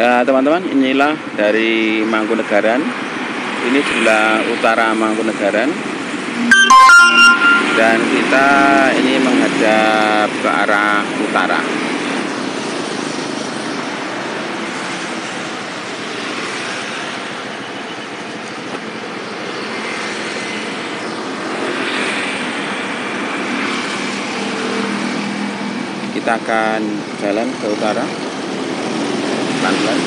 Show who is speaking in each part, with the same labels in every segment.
Speaker 1: Ya teman-teman inilah dari Mangkunegaran. Ini sebelah utara Mangkunegaran. Dan kita ini menghadap ke arah utara. Kita akan jalan ke utara pelan-pelan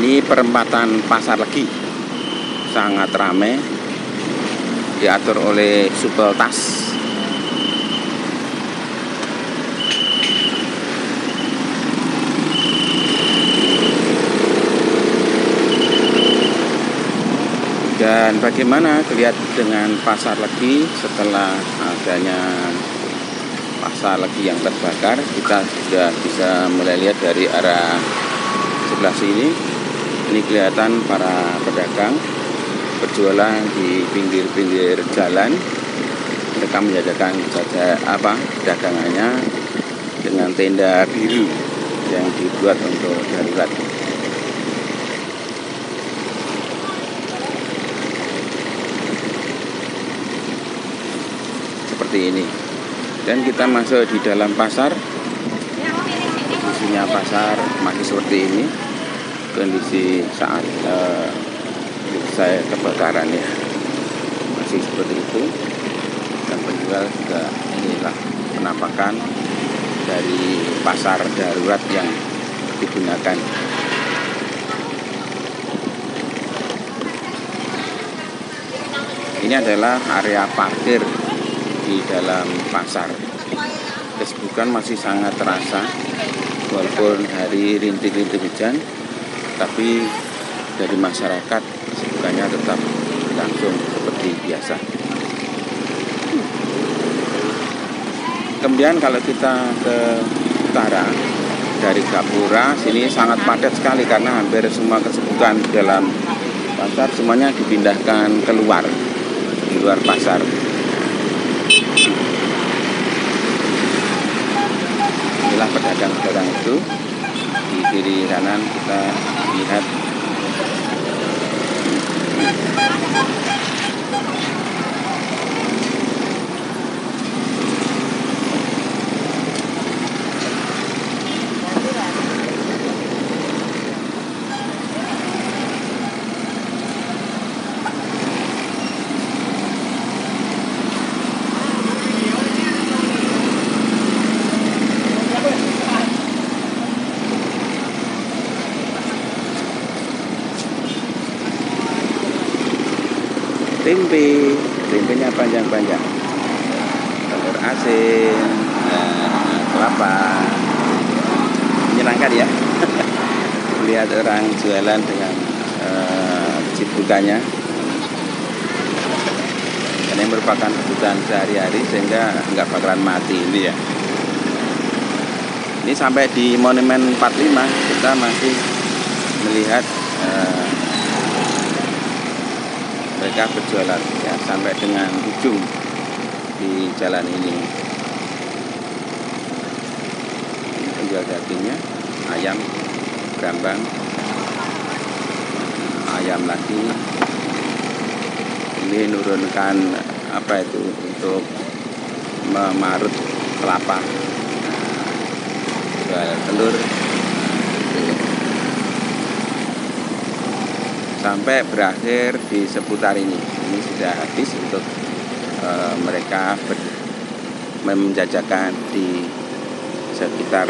Speaker 1: ini perempatan pasar legi. Sangat ramai diatur oleh supel tas Dan bagaimana kelihatan dengan pasar lagi setelah adanya pasar lagi yang terbakar, kita sudah bisa mulai lihat dari arah sebelah sini. Ini kelihatan para pedagang berjualan di pinggir-pinggir jalan. Mereka menjajakan saja apa dagangannya dengan tenda biru yang dibuat untuk darurat. Seperti ini. Dan kita masuk di dalam pasar. Posisinya pasar masih seperti ini. Kondisi saat uh, saya kebakaran ya. Masih seperti itu. Dan penjual juga inilah penampakan dari pasar darurat yang digunakan. Ini adalah area parkir di dalam pasar. Kesibukan masih sangat terasa walaupun hari rintik-rintik hujan, tapi dari masyarakat kesibukannya tetap langsung seperti biasa. Kemudian kalau kita ke utara dari Gapura sini sangat padat sekali karena hampir semua kesibukan dalam pasar semuanya dipindahkan keluar di luar pasar inilah pedagang-pedagang itu. Di kiri kanan kita lihat tempe. Tempenya panjang-panjang. Telur asin nah, kelapa. Menyenangkan ya. Melihat orang jualan dengan bukanya. Ini merupakan kebutuhan sehari-hari sehingga nggak bakalan mati ini ya. Ini sampai di monumen 45 kita masih melihat uh, mereka berjualan ya sampai dengan ujung di jalan ini. Penjual dagingnya ayam berambang ayam lagi. Ini nurunkan apa itu untuk memarut kelapa. Jual telur sampai berakhir di seputar ini. Ini sudah habis untuk e, mereka ber, menjajakan di sekitar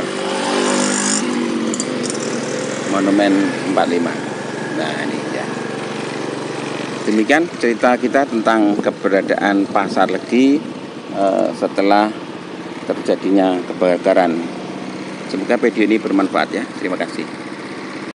Speaker 1: Monumen 45. Nah, ini ya. Demikian cerita kita tentang keberadaan Pasar Legi e, setelah terjadinya kebakaran. Semoga video ini bermanfaat ya. Terima kasih.